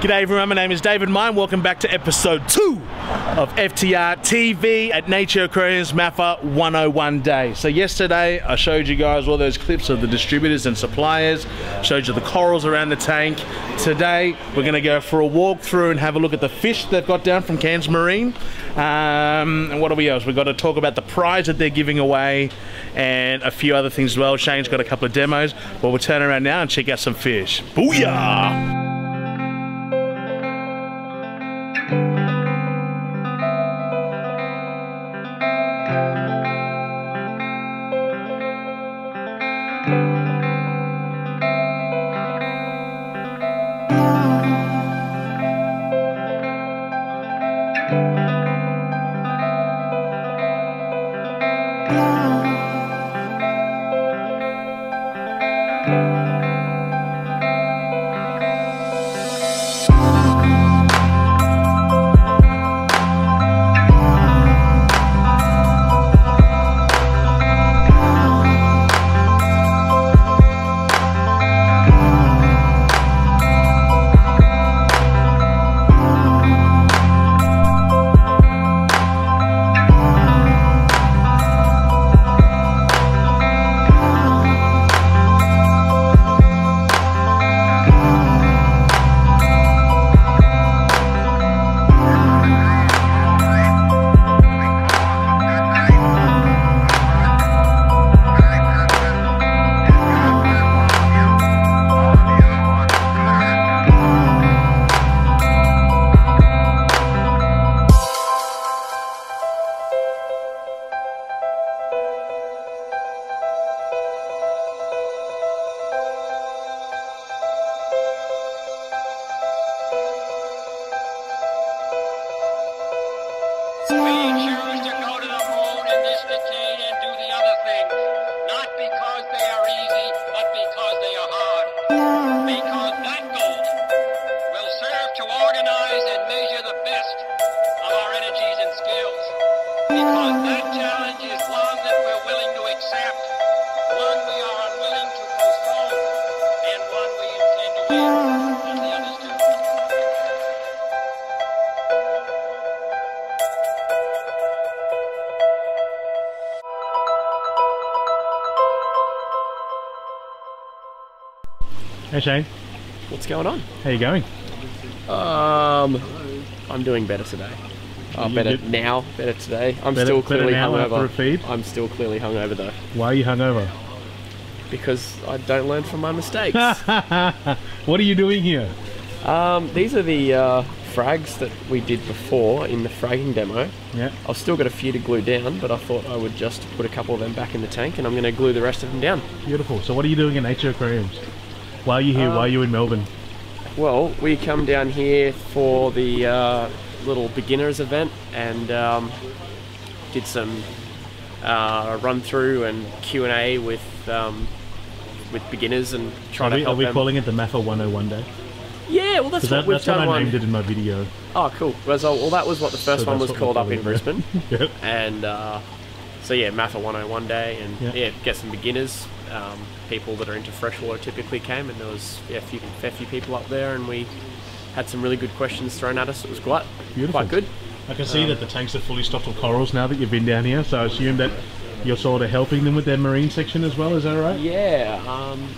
G'day everyone, my name is David Mine. Welcome back to episode two of FTR TV at Nature Aquariums MAFA 101 Day. So yesterday I showed you guys all those clips of the distributors and suppliers, showed you the corals around the tank. Today we're going to go for a walk through and have a look at the fish they've got down from Cairns Marine. Um, and what do we else? We've got to talk about the prize that they're giving away and a few other things as well. Shane's got a couple of demos, but we'll turn around now and check out some fish. Booyah! We Hey Shane, What's going on? how you going? Um, I'm doing better today. Oh, You better now, better today. I'm Better- still clearly hungover. I'm still clearly hungover though, Why are you hungover? because I don't learn from my mistakes. what are you doing here? um, these are the uh, frags that we did before in the fragging demo. Yeah. I've still got a few to glue down, but I thought I would just put a couple of them back in the tank, and I'm going to glue the rest of them down. Beautiful. So what are you doing in Nature Aquariums? Why are you here? Why are you in Melbourne? Well, we come down here for the uh, little beginners event and um, did some uh, run through and Q and A with um, with beginners and try Are to we, are we them. calling it the MAFA 101 day? yeah, well, that's what that, we've that's what done. I One. named it in my video. Oh, cool. Well, so- well, that was what the first So one was called up in. Brisbane, Yep. and uh, so yeah, MAFA 101 day, and Yeah. yeah, get some beginners. Um, people that are into freshwater typically came, and there was yeah, a few, fair few people up there, and we had some really good questions thrown at us. It was quite Beautiful. quite good. I can see that the tanks are fully stocked with corals now that you've been down here, so I assume that you're sort of helping them with their marine section as well, is that right? Yeah, um,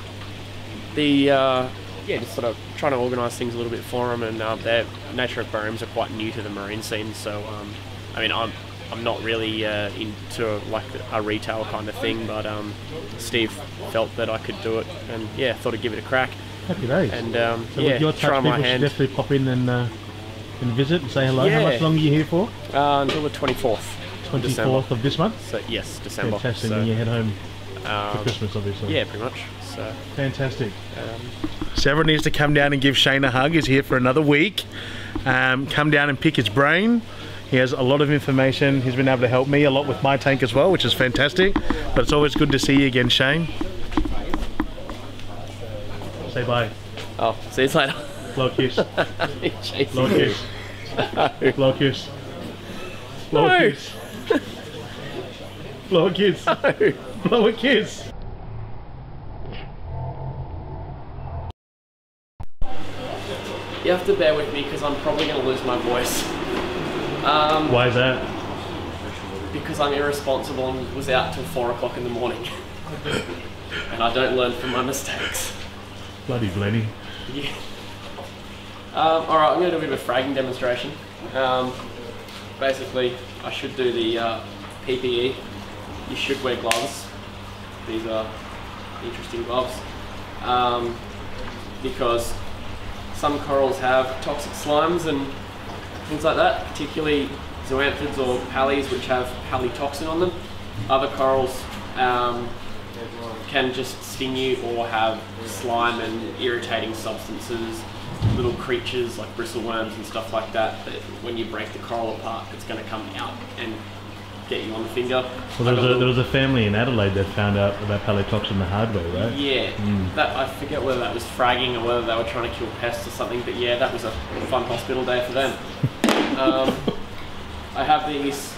the uh, yeah, just sort of trying to organise things a little bit for them, and uh, their nature of aquariums are quite new to the marine scene. So, um, I mean, I'm I'm not really uh, into like a retail kind of thing, but um, Steve felt that I could do it, and yeah, thought I'd give it a crack, Happy days. and um, so yeah, with your try touch my people should hand definitely pop in and, uh, and visit and say hello. Yeah. How much longer are you here for? uh, until the 24th. of December. 24th of this month? So yes, December. Fantastic, So, then you head home for um, Christmas obviously. yeah, pretty much. So Fantastic. um, So everyone needs to come down and give Shane a hug. He's here for another week. Um, come down and pick his brain. He has a lot of information. He's been able to help me a lot with my tank as well, which is fantastic. But it's always good to see you again, Shane. Say bye. oh, see you later. Blow a kiss. Blow a kiss. Blow a kiss. Blow a No. kiss. Blow a kiss. Blow a kiss. You have to bear with me because I'm probably going to lose my voice. Um, Why is that? because I'm irresponsible and was out till four o'clock in the morning. and I don't learn from my mistakes. Bloody Blenny. Yeah. Um, all right, I'm going to do a bit of a fragging demonstration. Um, basically, I should do the uh, PPE. You should wear gloves. These are interesting gloves um, because some corals have toxic slimes and things like that, particularly zoanthids or pallies which have halitoxin on them. Other corals um, can just sting you or have slime and irritating substances, little creatures like bristleworms and stuff like that, that when you break the coral apart, it's going to come out and get you on the finger. Well, there was, a, there was a family in Adelaide that found out about palytoxin the hard way, right? Yeah, that I forget whether that was fragging or whether they were trying to kill pests or something, but yeah, that was a fun hospital day for them. um, I have these,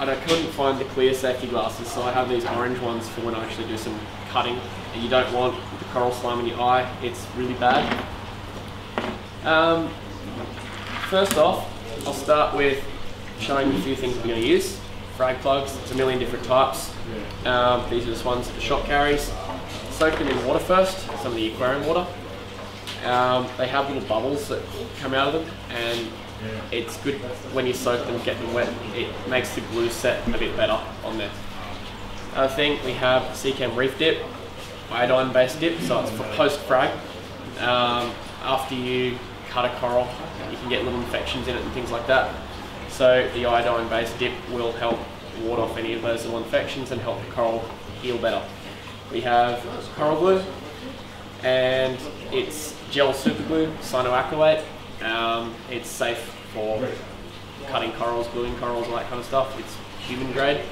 and I couldn't find the clear safety glasses, so I have these orange ones for when I actually do some cutting. And you don't want the coral slime in your eye; it's really bad. Um, first off, I'll start with showing you a few things we're going to use. Frag plugs, there's a million different types. Um, these are just ones that the shop carries. Soak them in water first, some of the aquarium water. Um, they have little bubbles that come out of them, and it's good when you soak them, get them wet. It makes the glue set a bit better on there. Other thing, we have Seachem Reef Dip, iodine based dip, so it's for post frag. Um, after you cut a coral, you can get little infections in it and things like that. So the iodine based dip will help ward off any of those little infections and help the coral heal better. We have coral glue, and it's gel super glue, cyanoacrylate. Um, it's safe for cutting corals, gluing corals, all that kind of stuff. It's human grade.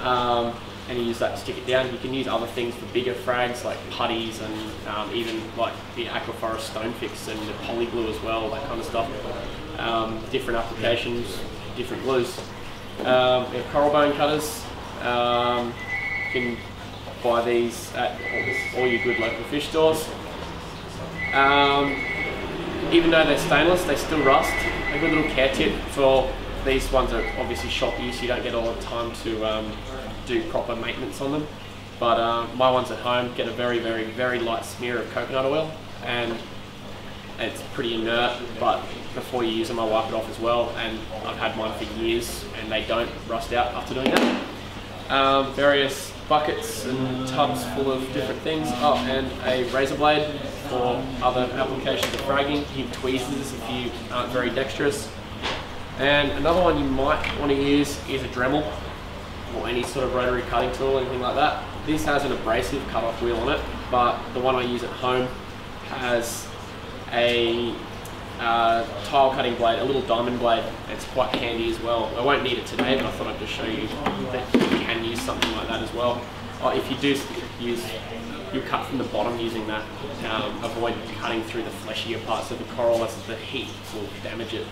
Um, and you use that to stick it down. You can use other things for bigger frags like putties and um, even like the Aquaforest Stone Fix and the poly glue as well, that kind of stuff. Um, different applications, different glues. Um, we have coral bone cutters. Um, you can buy these at all, all your good local fish stores. Even though they're stainless, they still rust. A good little care tip for these ones are obviously shop use. You don't get all the time to um, do proper maintenance on them. But uh, my ones at home get a very, very, very light smear of coconut oil, and it's pretty inert. But before you use them, I wipe it off as well. And I've had mine for years, and they don't rust out after doing that. Um, various buckets and tubs full of different things. Oh, and a razor blade for other applications of fragging. You tweezers if you aren't very dexterous. And another one you might want to use is a Dremel or any sort of rotary cutting tool, anything like that. This has an abrasive cut-off wheel on it, but the one I use at home has a uh, tile cutting blade, a little diamond blade. It's quite handy as well. I won't need it today, but I thought I'd just show you that you can use something like that as well. Oh, if you do use, you cut from the bottom using that. Um, avoid cutting through the fleshier parts of the coral as the heat will damage it.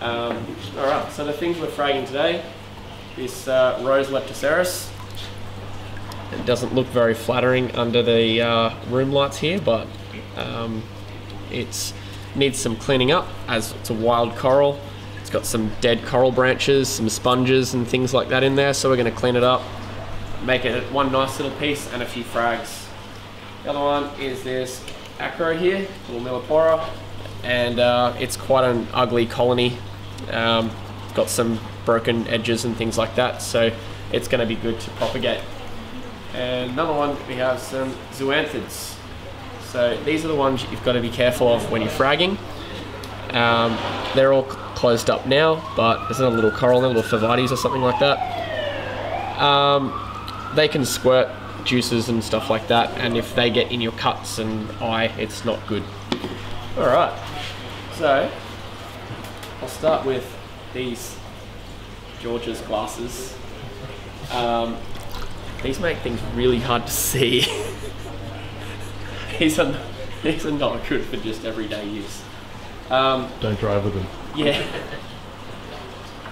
Um, all right, so the things we're fragging today, this uh, Rose leptoseris. It doesn't look very flattering under the uh, room lights here, but um, it's needs some cleaning up as it's a wild coral. It's got some dead coral branches, some sponges and things like that in there, so we're going to clean it up, make it one nice little piece and a few frags. The other one is this acro here, little millepora, and uh, it's quite an ugly colony. Um, got some broken edges and things like that, so it's going to be good to propagate. And another one, we have some zoanthids. So these are the ones you've got to be careful of when you're fragging. Um, they're all closed up now, but there's a little coral, a little favites or something like that. Um, they can squirt juices and stuff like that, and if they get in your cuts and eye, it's not good. All right, so I'll start with these George's glasses. Um, these make things really hard to see. these are these are not good for just everyday use. Um, Don't drive with them. yeah.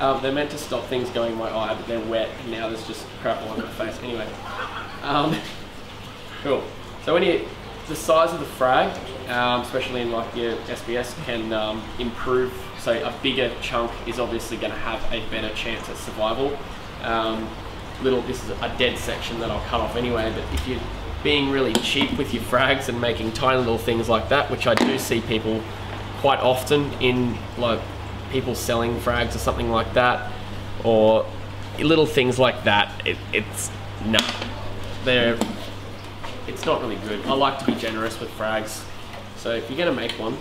Um, they're meant to stop things going in my eye, but they're wet, and now there's just crap all over my face. Anyway. Um, cool. So when you the size of the frag, um, especially in like your SPS, can um, improve. So a bigger chunk is obviously going to have a better chance at survival. Um, little, this is a dead section that I'll cut off anyway. But if you're being really cheap with your frags and making tiny little things like that, which I do see people quite often in like people selling frags or something like that, or little things like that, it, it's no, they're it's not really good. I like to be generous with frags. So if you're gonna make one,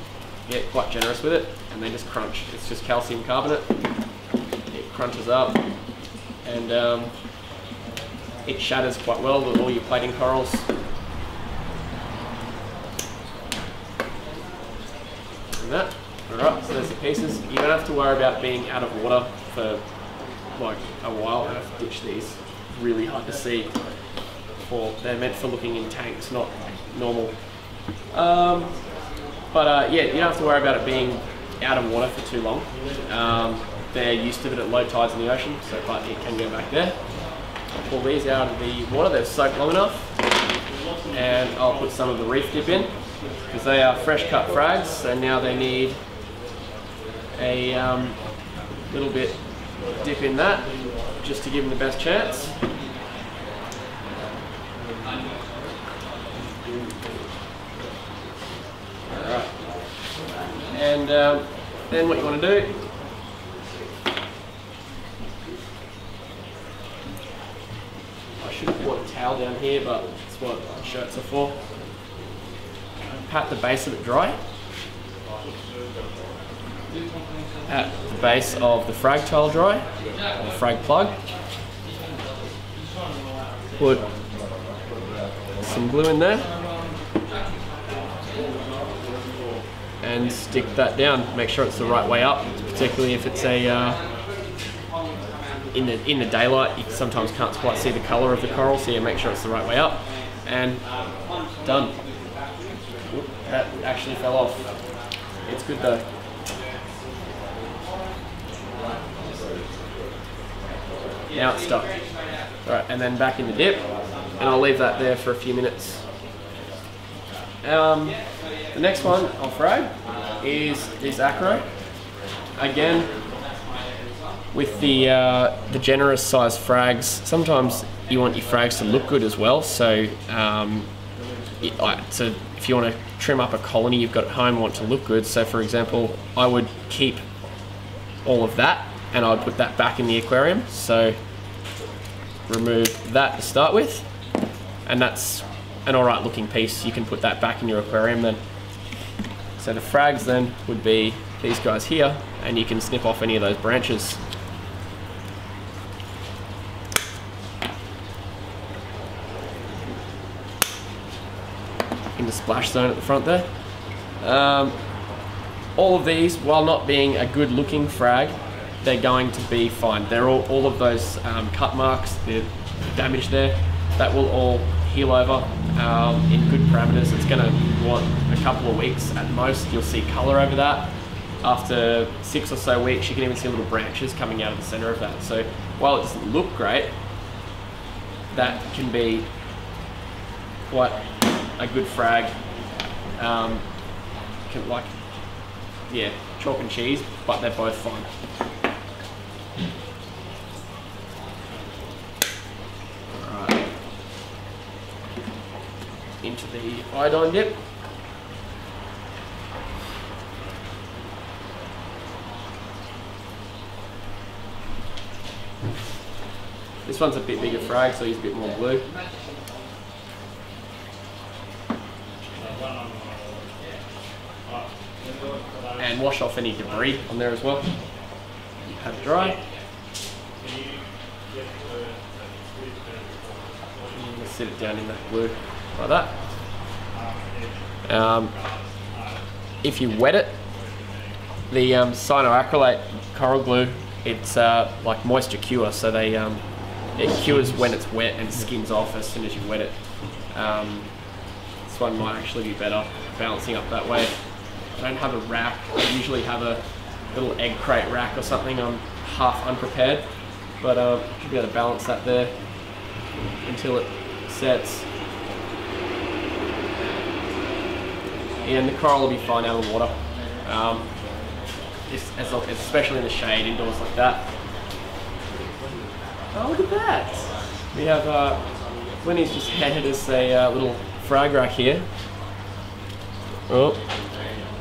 get quite generous with it and then just crunch. It's just calcium carbonate. It crunches up and um, it shatters quite well with all your plating corals. And that. Alright, so there's the pieces. You don't have to worry about being out of water for like a while. I have to ditch these. Really hard to see for they're meant for looking in tanks, not normal. Um, but uh, yeah, you don't have to worry about it being out of water for too long. Um, they're used to it at low tides in the ocean, so but it can go back there. I'll pull these out of the water, they've soaked long enough. And I'll put some of the reef dip in, because they are fresh cut frags, so now they need a um, little bit dip in that, just to give them the best chance. Alright. And um, then what you want to do I should have brought a towel down here, but that's what shirts are for. Pat the base of it dry. At the base of the frag tile dry, or frag plug. Put some glue in there. And stick that down. Make sure it's the right way up, particularly if it's a uh, in the in the daylight. You sometimes can't quite see the color of the coral, so you make sure it's the right way up. And done. Oop, that actually fell off. It's good though. Now it's stuck. Alright, and then back in the dip, and I'll leave that there for a few minutes. Um, the next one I'll frag is this acro. Again, with the uh, the generous size frags, sometimes you want your frags to look good as well. So, um, it, like, so if you want to trim up a colony you've got at home, want to look good. So, for example, I would keep all of that and I would put that back in the aquarium. So, remove that to start with, and that's an alright looking piece. You can put that back in your aquarium then. So the frags then would be these guys here, and you can snip off any of those branches. In the splash zone at the front there. Um, all of these, while not being a good looking frag, they're going to be fine. They're all, all of those um, cut marks, the damage there, that will all heal over um, in good parameters. It's going to want a couple of weeks at most. You'll see color over that. After six or so weeks, you can even see little branches coming out of the center of that. So while it doesn't look great, that can be quite a good frag. Um, can, like, yeah, chalk and cheese, but they're both fine. Alright. Into the iodine dip. This one's a bit bigger frag, so he's a bit more blue. And wash off any debris on there as well. Have it dry. Sit it down in that glue like that. Um, if you wet it, the um, cyanoacrylate coral glue, it's uh, like moisture cure, so they um, it cures when it's wet and skins off as soon as you wet it. Um, this one might actually be better balancing up that way. I don't have a rack. I usually have a little egg crate rack or something. I'm half unprepared, but um, should be able to balance that there until it sets. And the coral will be fine out of the water. Um, as, especially in the shade indoors like that. Oh, look at that! We have uh, Winnie's just handed us a uh, little frag rack here. Oh,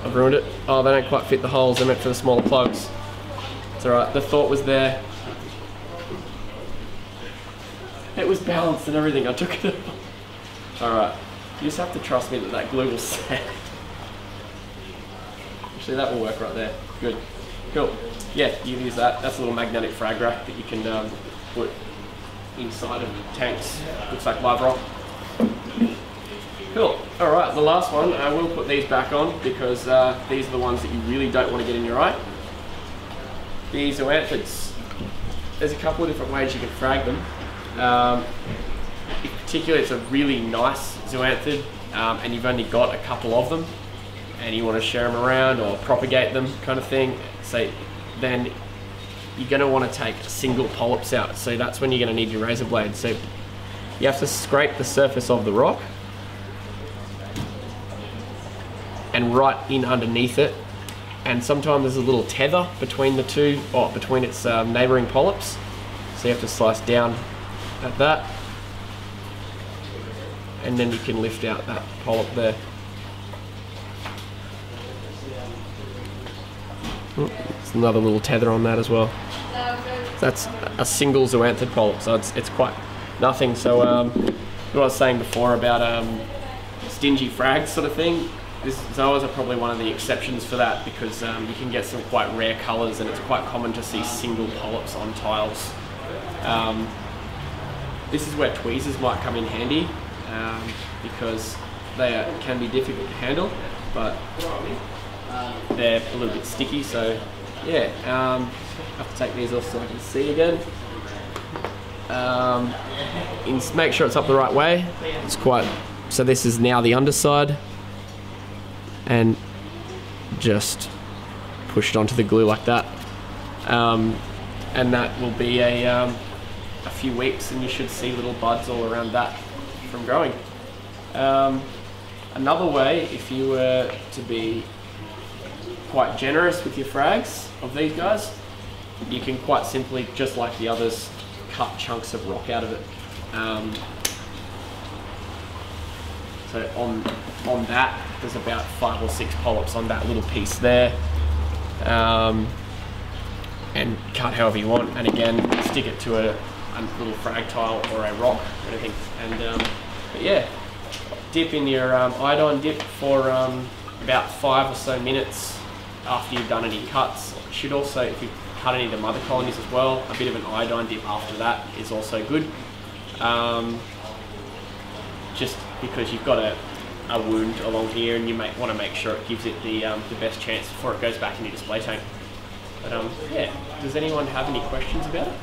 I've ruined it. Oh, they don't quite fit the holes. They're meant for the smaller plugs. It's alright. The thought was there. It was balanced and everything. I took it. Alright. You just have to trust me that that glue will set. Actually, that will work right there. Good. Cool. Yeah, you use that. That's a little magnetic frag rack that you can um, put inside of tanks. Looks like live rock. Cool. All right, the last one. I will put these back on because uh, these are the ones that you really don't want to get in your eye. The zoanthids. There's a couple of different ways you can frag them. Um, in particular, it's a really nice zoanthid, um, and you've only got a couple of them, and you want to share them around or propagate them, kind of thing. So then you're going to want to take single polyps out. So that's when you're going to need your razor blade. So you have to scrape the surface of the rock and right in underneath it. And sometimes there's a little tether between the two, or between its um, neighboring polyps. So you have to slice down at that. And then you can lift out that polyp there. Oh, There's another little tether on that as well. That's a single zoanthid polyp, so it's, it's quite nothing. So um, what I was saying before about um, stingy frags sort of thing, this zoas are probably one of the exceptions for that because um, you can get some quite rare colours and it's quite common to see single polyps on tiles. Um, this is where tweezers might come in handy um, because they are, can be difficult to handle, but they're a little bit sticky. So yeah, um, I have to take these off so I can see again. Um, make sure it's up the right way. It's quite. So this is now the underside, and just push it onto the glue like that, um, and that will be a um, a few weeks, and you should see little buds all around that from growing. Um, another way, if you were to be quite generous with your frags of these guys, you can quite simply, just like the others, cut chunks of rock out of it. Um, so on on that, there's about five or six polyps on that little piece there. Um, and cut however you want, and again, stick it to a, a little frag tile or a rock or anything. And um, but yeah, dip in your um, iodine dip for um, about five or so minutes after you've done any cuts. Should also, if you cut any of the mother colonies as well, a bit of an iodine dip after that is also good. Um, just because you've got a, a wound along here and you may want to make sure it gives it the, um, the best chance before it goes back in your display tank. But um, yeah, does anyone have any questions about it?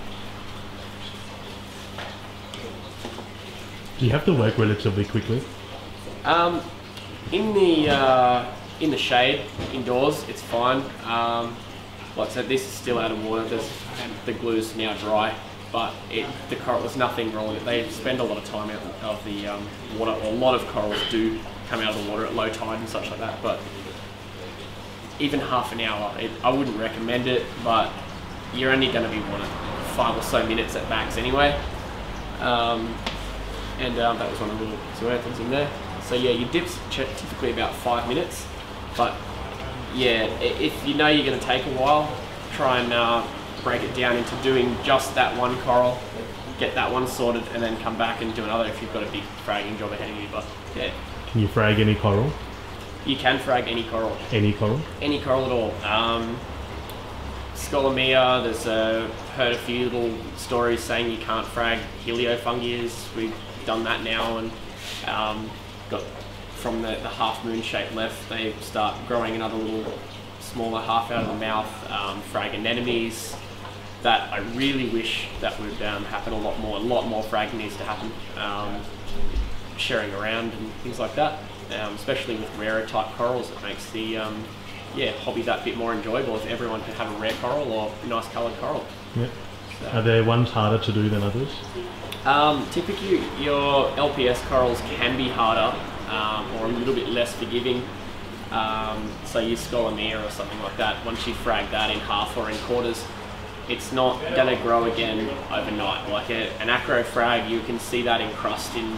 Do you have to work relatively quickly? Um, in the uh, in the shade indoors, it's fine. Um, like I said, this is still out of water. There's, and the glue's now dry, but it, the coral there's nothing wrong with it. They spend a lot of time out of the um, water. Or a lot of corals do come out of the water at low tide and such like that. But even half an hour, it, I wouldn't recommend it. But you're only going to be wanting five or so minutes at max anyway. Um, and um, that was one of the little zoanthids in there. So yeah, your dips typically about five minutes, but yeah, if you know you're going to take a while, try and uh, break it down into doing just that one coral, get that one sorted, and then come back and do another if you've got a big fragging job ahead of you. But yeah, Can you frag any coral? you can frag any coral Any coral? any coral at all. Um, Scolymia, there's uh, heard a few little stories saying you can't frag Heliofungia. We've done that now and um, got from the, the half moon shaped left, they start growing another little smaller half out of the mouth, um, frag anemones. That I really wish that would um, happen a lot more. A lot more fragging needs to happen. Um, sharing around and things like that. Um, especially with rarer type corals, it makes the um, yeah hobby that bit more enjoyable if everyone can have a rare coral or a nice coloured coral. Yeah. Are there ones harder to do than others? Um, typically, your LPS corals can be harder um, or a little bit less forgiving Um, so your Scolymia or something like that, once you frag that in half or in quarters, it's not going to grow again overnight. Like a, an acro frag, you can see that encrust in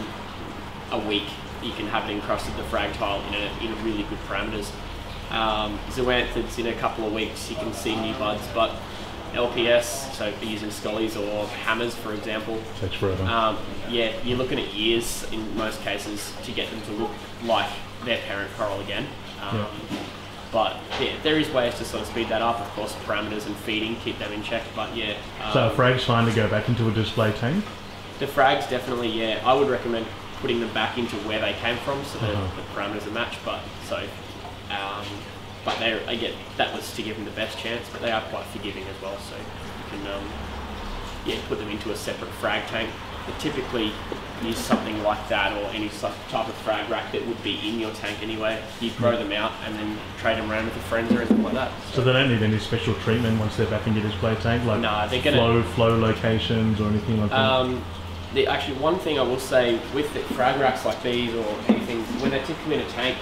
a week. You can have it encrusted the frag tile in a, in really good parameters. Um, zoanthids in a couple of weeks, you can see new buds, but LPS, so using scullies or hammers, for example, Takes forever. um, yeah, you're looking at years in most cases to get them to look like their parent coral again. Um, Yeah. But yeah, there is ways to sort of speed that up. Of course, parameters and feeding keep them in check. But yeah, um, so frag's fine to go back into a display tank. the frags definitely. Yeah, I would recommend putting them back into where they came from, so that Uh-huh. the parameters are matched. But so, um, but they again that was to give them the best chance. But they are quite forgiving as well, so you can um, yeah put them into a separate frag tank. But typically use something like that or any type of frag rack that would be in your tank anyway. You grow them out and then trade them around with your friends or anything like that. So they don't need any special treatment once they're back in your display tank, like Nah, they're gonna- flow flow locations or anything like that. Um, the actually one thing I will say with the frag racks like these or anything when they tip them in a tank,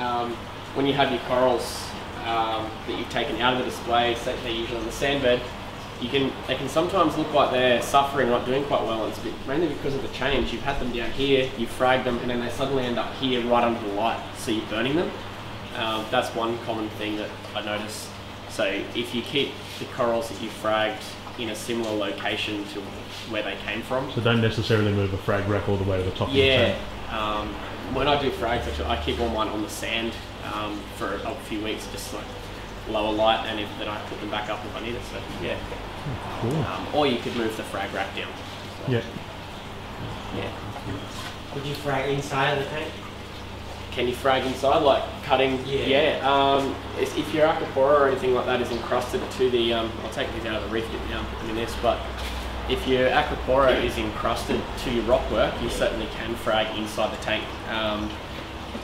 um, when you have your corals um, that you've taken out of the display, say they're usually on the sand bed, you can they can sometimes look like they're suffering, not doing quite well. And it's mainly because of the change. You've had them down here, you frag them, and then they suddenly end up here right under the light, so you're burning them. Um, that's one common thing that I notice. So if you keep the corals that you fragged in a similar location to where they came from, so don't necessarily move a frag rack all the way to the top of the yeah. tank. Um, when I do frags, actually, I keep all mine on the sand um, for a few weeks, just like lower light, and if, then I put them back up if I need it. So yeah. Cool. Um, or you could move the frag rack down. Yeah. Yeah. Would you frag inside of the tank? Can you frag inside, like cutting? Yeah. Um, if if your acropora or anything like that is encrusted to the, um, I'll take these out of the reef dip now and put them in this. But if your acropora is encrusted to your rock work, you certainly can frag inside the tank. Um,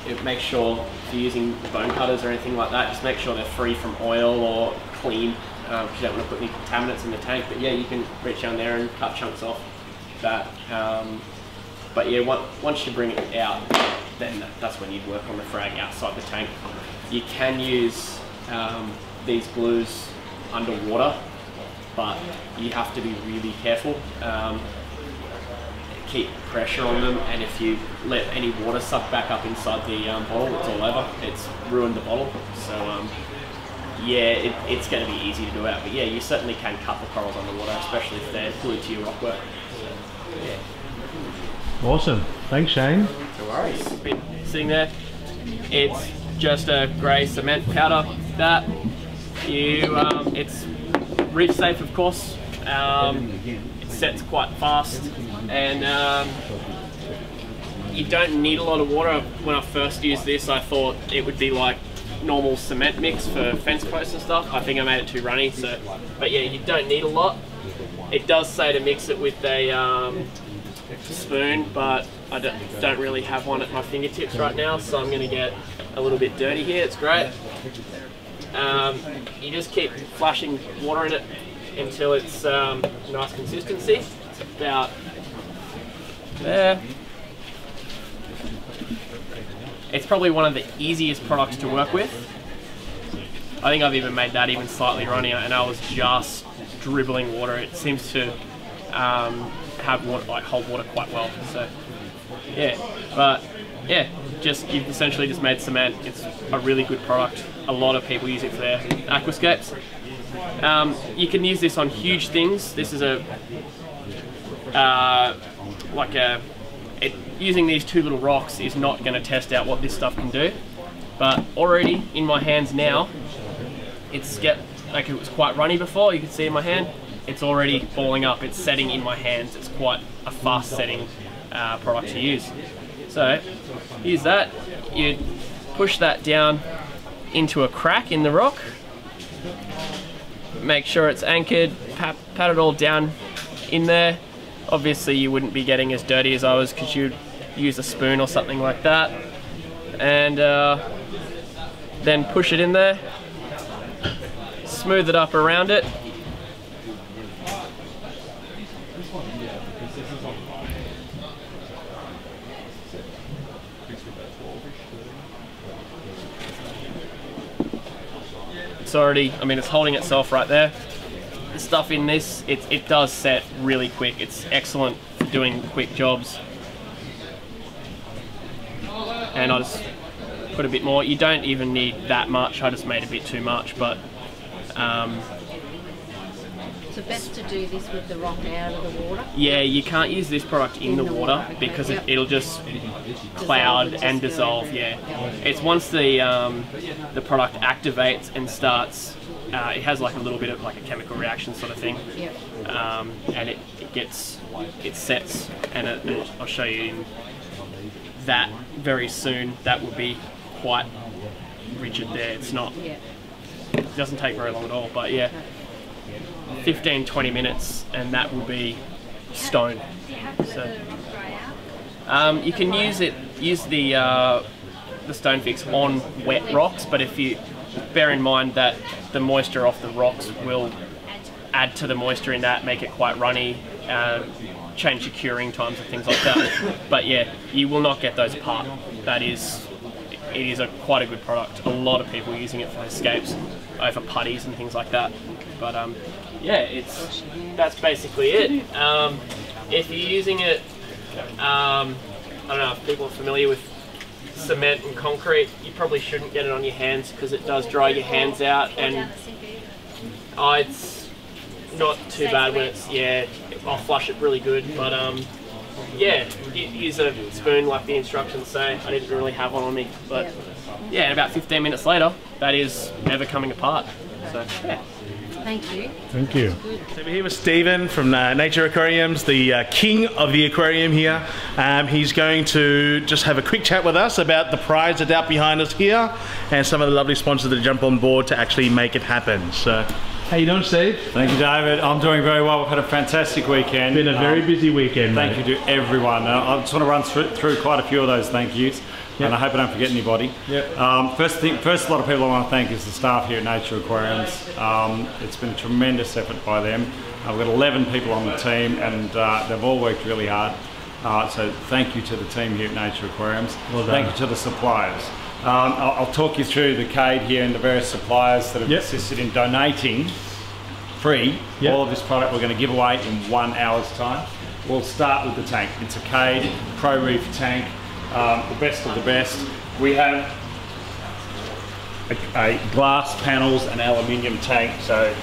it make sure if you're using bone cutters or anything like that, just make sure they're free from oil or clean, because you don't want to put any contaminants in the tank. But yeah, you can reach down there and cut chunks off that. Um, but yeah, on- once you bring it out, then that's when you'd work on the frag outside the tank. You can use um, these glues underwater, but you have to be really careful. Keep pressure on them, and if you let any water suck back up inside the um, bottle, it's all over. It's ruined the bottle. So um, yeah, it, it's going to be easy to do out. But yeah, you certainly can cut the corals underwater, especially if they're glued to your rock work. So, yeah. Awesome. Thanks, Shane. No worries. Been sitting there. It's just a grey cement powder that you. Um, it's reef safe, of course. Um, it sets quite fast, and um, you don't need a lot of water. When I first used this, I thought it would be like normal cement mix for fence posts and stuff. I think I made it too runny. So, but yeah, you don't need a lot. It does say to mix it with a um, spoon, but I don't, don't really have one at my fingertips right now, so I'm going to get a little bit dirty here. It's great. Um, you just keep flashing water in it until it's um, nice consistency. It's about there. It's probably one of the easiest products to work with. I think I've even made that even slightly runnier, and I was just dribbling water. It seems to um, have water, like hold water quite well. So yeah, but yeah, just you've essentially just made cement. It's a really good product. A lot of people use it for their aquascapes. Um, you can use this on huge things. This is a uh, like a it, using these two little rocks is not going to test out what this stuff can do. But already in my hands now, it's get like it was quite runny before. You can see in my hand, it's already balling up. It's setting in my hands. It's quite a fast setting uh, product to use. So use that. You push that down into a crack in the rock. Make sure it's anchored. Pat, pat it all down in there. Obviously, you wouldn't be getting as dirty as I was because you'd use a spoon or something like that. And uh, then push it in there. Smooth it up around it. It's already. I mean, it's holding itself right there. Stuff in this, it, it does set really quick. It's excellent for doing quick jobs. And I just put a bit more. You don't even need that much. I just made a bit too much, but um, So best to do this with the rock out of the water. yeah, you can't use this product in, In the, the water, water, okay, because yep. it, it'll just cloud Dissolve, and dissolve. Yeah, it's once the um, the product activates and starts. Uh, it has like a little bit of like a chemical reaction sort of thing, Yep. um, and it, it gets it sets, and it, it- I'll show you that very soon. That will be quite rigid there. It's not. Yeah. It doesn't take very long at all, but yeah, 15 20 minutes, and that will be stone. So, um, you can use it, use the uh, the stone fix on wet rocks, but if you bear in mind that the moisture off the rocks will add to the moisture in that, make it quite runny, um, change the curing times and things like that. but yeah, you will not get those apart. That is, it is a quite a good product. A lot of people using it for escapes over putties and things like that. But um, yeah, it's that's basically it. Um, if you're using it, um, I don't know if people are familiar with cement and concrete, you probably shouldn't get it on your hands because it does dry your hands out and oh, it's not too bad when it's, yeah, I'll flush it really good, but um, yeah, use a spoon like the instructions say. I didn't really have one on me, but yeah, about 15 minutes later, that is never coming apart. So yeah. Thank you. Thank you. So we're here with Stephen from uh, Nature Aquariums, the uh, king of the aquarium here. Um, he's going to just have a quick chat with us about the prize that's out behind us here and some of the lovely sponsors that jump on board to actually make it happen. So, how you doing, Steve? Thank you, David. I'm doing very well. We've had a fantastic weekend. Been a very Um, busy weekend. Thank mate. you to everyone. Uh, I just want to run through, through quite a few of those thank yous, and I hope I don't forget anybody. Yep. Um, first, thing, first, a lot of people I want to thank is the staff here at Nature Aquariums. Um, it's been a tremendous effort by them. Uh, we've got 11 people on the team, and uh, they've all worked really hard. Uh, so thank you to the team here at Nature Aquariums. Well done. thank you to the suppliers. Um, I'll, I'll talk you through the CADE here and the various suppliers that have Yep. assisted in donating free. Yep. All of this product we're going to give away in one hour's time. We'll start with the tank. It's a Cade Pro Reef tank, um, the best of the best. We have a, a glass panels and aluminium tank, so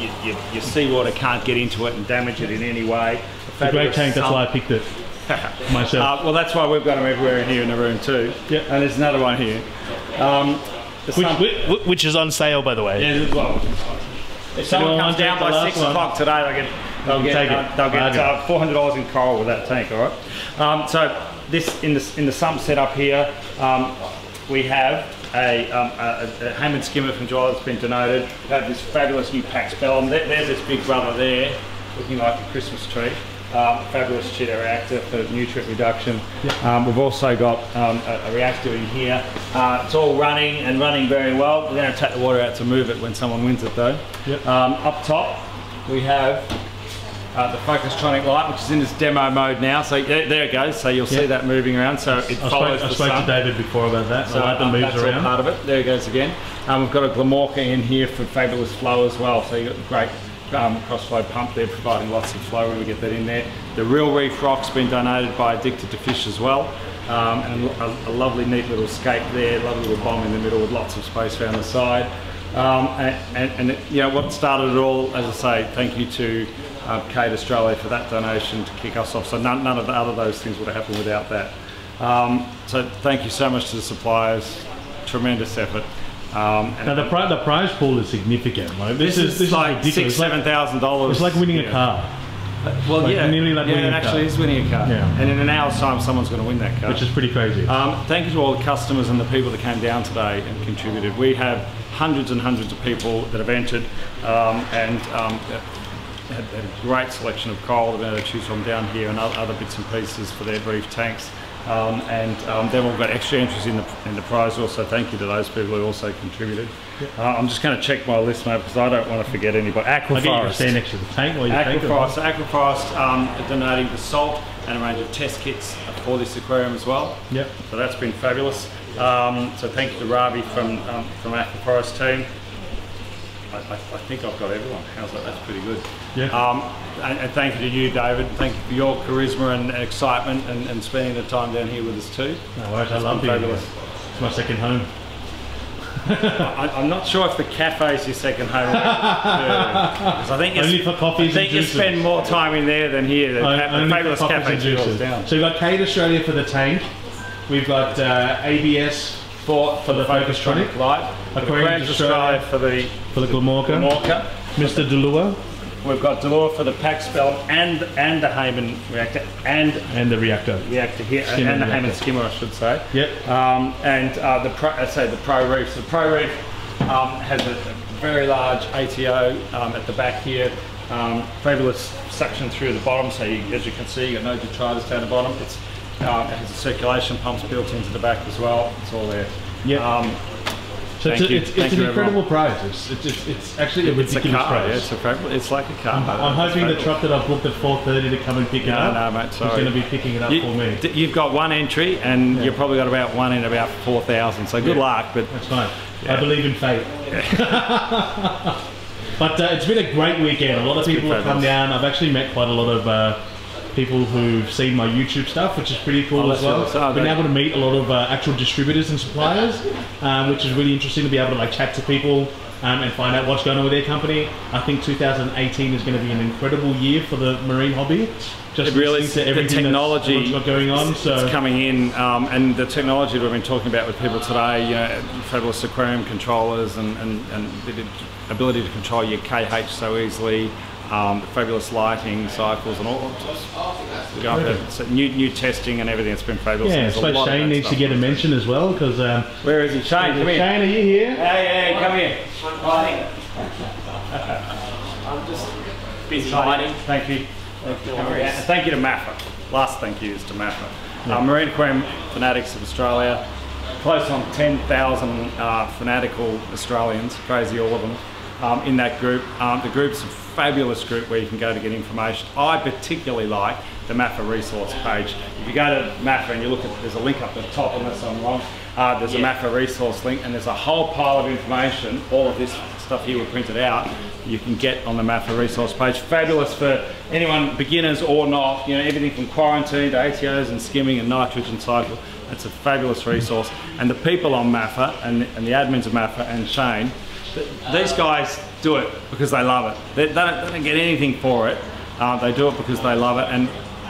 you, you, your seawater can't get into it and damage it in any way. It's a great tank, that's why I picked it myself. Uh, well, that's why we've got them everywhere in here in the room too. Yep. And there's another one here. Um, which, which, is on sale, by the way. yeah, well. If someone comes down by six o'clock today, they'll get they'll get, take it. uh, they'll get uh, four hundred dollars in coral with that tank. All right. Um, so this in the in the sump setup here, um, we have a, um, a, a Hammond skimmer from Joel that's been donated. We have this fabulous new Pax Bellum. There, there's this big brother there, looking like a Christmas tree. Um, fabulous chaeto reactor for nutrient reduction. Um, we've also got um, a, a reactor in here. Uh, it's all running and running very well. We're going to take the water out to move it when someone wins it though. Yep. Um, up top, we have uh, the Focustronic light, which is in this demo mode now. So there, there it goes. So you'll see that moving around. So it I follows spoke, I spoke sun. to David before about that. So I like um, moves that's all around. part of it. There it goes again. Um, we've got a Glamorca in here for fabulous flow as well. So you've got the great um, crossflow pump there providing lots of flow when we get that in there. The real reef rock's been donated by Addicted to Fish as well. Um, and a, a lovely neat little scape there, lovely little bomb in the middle with lots of space around the side. Um, and, and, and you know what started it all, as I say, thank you to uh, CADE Australia for that donation to kick us off. So none, none of the other those things would have happened without that. Um, so thank you so much to the suppliers. Tremendous effort. Um, and Now the, pri- the prize pool is significant. Like, this, this, is is, this like is six, It's like- seven thousand dollars. It's like winning a Yeah. car, Well, like yeah, nearly like yeah, winning it a actually car. is winning a car. Yeah. And in an hour's time, someone's going to win that car. which is pretty crazy. Um, thank you to all the customers and the people that came down today and contributed. We have hundreds and hundreds of people that have entered um, and um, had, had a great selection of coral that we're able to choose from down here and other, bits and pieces for their reef tanks. Um, and um, then we've got extra entries in the, in the prize also. Thank you to those people who also contributed. Uh, I'm just going to check my list, mate, because I don't want to forget anybody. I get you to Aquaforest. stand next to the tank while you. Aquaforest, Aquaforest um, donating the salt and a range of test kits for this aquarium as well. Yep. So that's been fabulous. Um, so thank you to Ravi from um, from Aquaforest team. I, I, I think I've got everyone. How's that? That's pretty good. Yeah. Um, and, and thank you to you, David. Thank you for your charisma and excitement and, and spending the time down here with us too. No worries, I It's love been being here. fabulous. It's my second home. I, I'm not sure if the cafe is your second home. Because I think you Only for coffees I think you spend more time in there than here. The, O- ca- the only for fabulous coffees cafe and juices. down. So we've got CADE Australia for the tank. We've got uh, ABS For, for the Focus Focustronic Tronic. light, Aquarium Australia. Australia for the for the Glamorca. Morka. Mr. Dalua We've got Dalua for the Pax Bellum and and the Heyman reactor and and the reactor. reactor here Skimmer and the reactor. Heyman skimmer, I should say. Yep. Um, and uh, the pro, I say the Pro Reef. The Pro Reef um, has a, a very large ATO um, at the back here. Um, fabulous suction through the bottom, so you, as you can see, you've got no detritus down the bottom. It's, uh, it has a circulation pumps built into the back as well. It's all there. Yep. Um, So it's, a, it's, it's an everyone. incredible prize. It's, it's, it's, actually a it's a ridiculous car. Yeah, it's, a, it's like a car. I'm hoping the truck that I've booked at 4.30 to come and pick it up no, mate, is sorry. going to be picking it up You, for me. you've got one entry, and you've probably got about one in about four thousand. So good Yeah. luck, but That's fine. Yeah. I believe in fate. but uh, it's been a great weekend. A lot of people have come down. I've actually met quite a lot of uh, people who've seen my YouTube stuff, which is pretty cool Oh, as well. oh, Been able to meet a lot of uh, actual distributors and suppliers, um, which is really interesting to be able to like chat to people. Um, and find out what's going on with their company. I think 2018 is going to be an incredible year for the marine hobby. Just It really to The everything that's- technology what's going on. So it's coming in, um, and the technology that we've been talking about with people today, you know, fabulous aquarium controllers and, and, and the ability to control your KH so easily, um, fabulous lighting cycles and all. Just going so new, new testing and everything. It's been fabulous. yeah, I There's a suppose lot of Shane great needs to get a mention as well because um, Where is he? Shane, come here. Shane, are you here? Hey, hey, come here. I'm just busy Shane, hiding. Thank you. Thank you. No worries. And thank you to MAFA. Last thank you is to MAFA. Uh, Marine Aquarium Fanatics of Australia. Close on 10,000 uh, fanatical Australians, crazy all of them, um, in that group. Um, the group's a fabulous group where you can go to get information. I particularly like the MAFA resource page. If you go to MAFA and you look at, there's a link up the top unless I'm wrong, uh, there's a MAFA resource link and there's a whole pile of information, all of this stuff here we printed out, you can get on the MAFA resource page. Fabulous for anyone, beginners or not, you know, everything from quarantine to ATOs and skimming and nitrogen cycle. It's a fabulous resource. And the people on MAFA and, and the admins of MAFA and Shane, these guys do it because they love it. They, they, don't, they don't get anything for it. Uh, they do it because they love it. And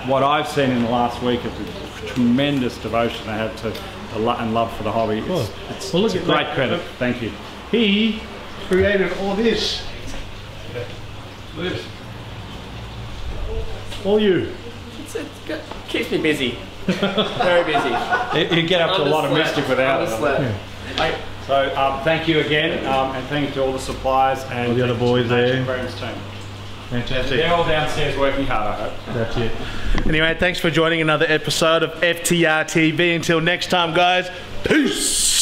what I've seen in the last week is the tremendous devotion they have to the lo- and love for the hobby. It's, Cool. it's, Well, look it's a at great that. credit. Thank you. He created all this. All you. It's, it keeps me busy. Very busy. You you get up to a lot of mischief without it. Underslept. I, So um, thank you again, um, and thank you to all the suppliers and All the other thank you to boys the Nature there. Aquariums team. Fantastic. They're all downstairs working hard, I hope. That's it. Anyway, thanks for joining another episode of FTR TV. Until next time, guys, peace.